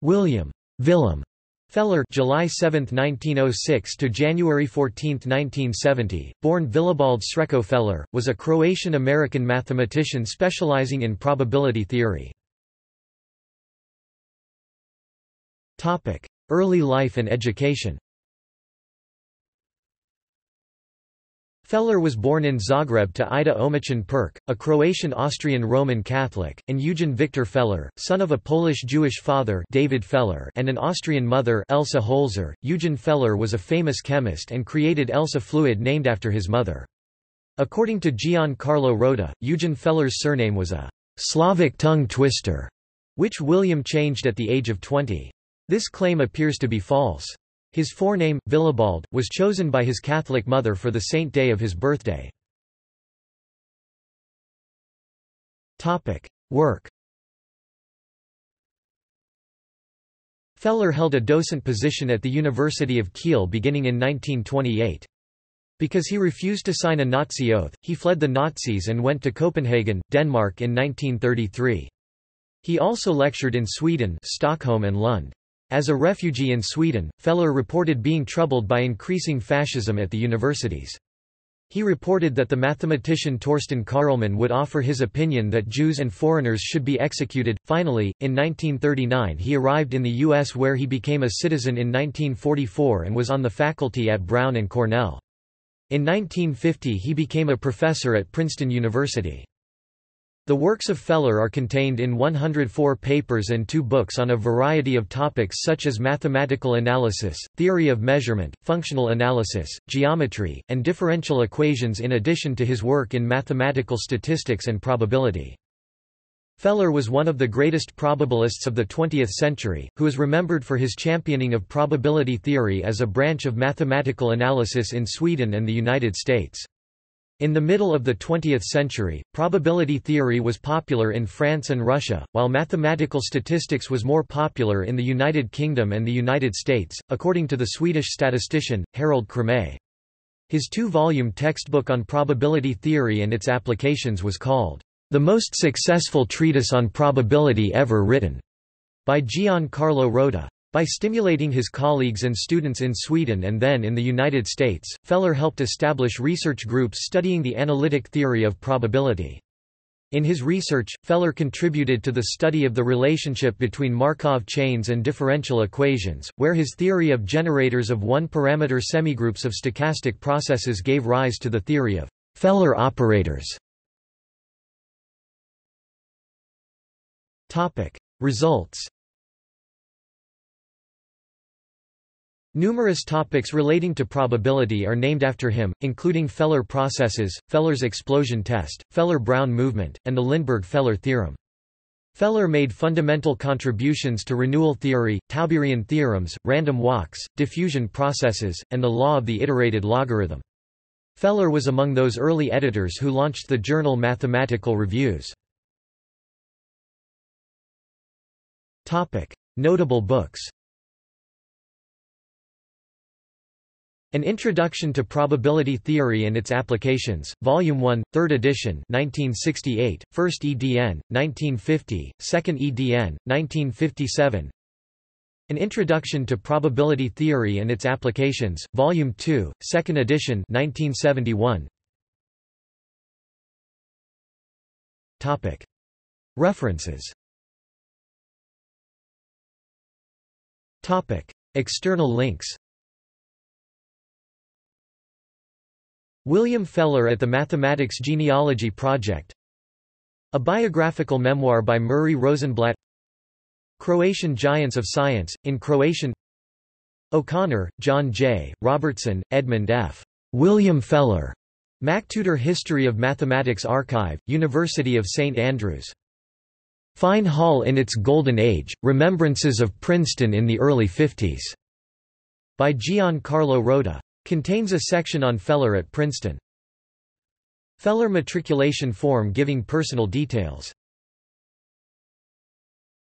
William Vilim Feller July 7, 1906 to January 14, 1970, born Vilibald Srećko Feller, was a Croatian-American mathematician specializing in probability theory. Early life and education Feller was born in Zagreb to Ida Oemichen Perc, a Croatian-Austrian Roman Catholic, and Eugen Victor Feller, son of a Polish-Jewish father David Feller and an Austrian mother Elsa Holzer. Eugen Feller was a famous chemist and created Elsa fluid named after his mother. According to Gian Carlo Rota, Eugen Feller's surname was a Slavic tongue twister, which William changed at the age of 20. This claim appears to be false. His forename, Vilibald, was chosen by his Catholic mother for the saint day of his birthday. Work Feller held a docent position at the University of Kiel beginning in 1928. Because he refused to sign a Nazi oath, he fled the Nazis and went to Copenhagen, Denmark in 1933. He also lectured in Sweden Stockholm and Lund. As a refugee in Sweden, Feller reported being troubled by increasing fascism at the universities. He reported that the mathematician Torsten Carleman would offer his opinion that Jews and foreigners should be executed. Finally, in 1939 he arrived in the U.S. where he became a citizen in 1944 and was on the faculty at Brown and Cornell. In 1950 he became a professor at Princeton University. The works of Feller are contained in 104 papers and two books on a variety of topics such as mathematical analysis, theory of measurement, functional analysis, geometry, and differential equations in addition to his work in mathematical statistics and probability. Feller was one of the greatest probabilists of the 20th century, who is remembered for his championing of probability theory as a branch of mathematical analysis in Sweden and the United States. In the middle of the 20th century, probability theory was popular in France and Russia, while mathematical statistics was more popular in the United Kingdom and the United States, according to the Swedish statistician, Harald Cramér. His two-volume textbook on probability theory and its applications was called, "...the most successful treatise on probability ever written", by Giancarlo Rota. By stimulating his colleagues and students in Sweden and then in the United States, Feller helped establish research groups studying the analytic theory of probability. In his research, Feller contributed to the study of the relationship between Markov chains and differential equations, where his theory of generators of one-parameter semigroups of stochastic processes gave rise to the theory of Feller operators. Results Numerous topics relating to probability are named after him, including Feller processes, Feller's explosion test, Feller-Brown movement, and the Lindeberg-Feller theorem. Feller made fundamental contributions to renewal theory, Tauberian theorems, random walks, diffusion processes, and the law of the iterated logarithm. Feller was among those early editors who launched the journal Mathematical Reviews. Notable books An Introduction to Probability Theory and Its Applications, Volume 1, 3rd edition 1968, 1st EDN, 1950, 2nd EDN, 1957 An Introduction to Probability Theory and Its Applications, Volume 2, 2nd edition 1971 References. External links William Feller at the Mathematics Genealogy Project A biographical memoir by Murray Rosenblatt Croatian Giants of Science, in Croatian O'Connor, John J., Robertson, Edmund F. William Feller. MacTutor History of Mathematics Archive, University of St Andrews. Fine Hall in its Golden Age, Remembrances of Princeton in the Early Fifties. By Gian Carlo Rota. Contains a section on Feller at Princeton. Feller matriculation form giving personal details